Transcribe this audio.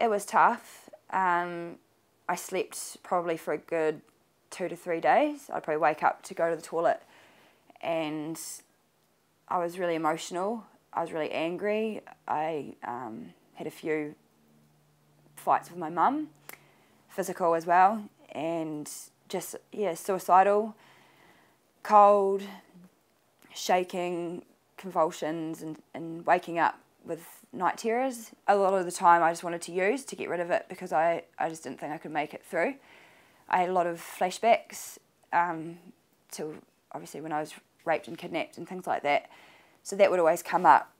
it was tough. Um, I slept probably for a good two to three days. I'd probably wake up to go to the toilet and I was really emotional. I was really angry. I um, had a few fights with my mum, physical as well, and just, yeah, suicidal, cold, shaking, convulsions, and, and waking up with night terrors. A lot of the time I just wanted to use to get rid of it because I, I just didn't think I could make it through. I had a lot of flashbacks um, to obviously when I was raped and kidnapped and things like that. So that would always come up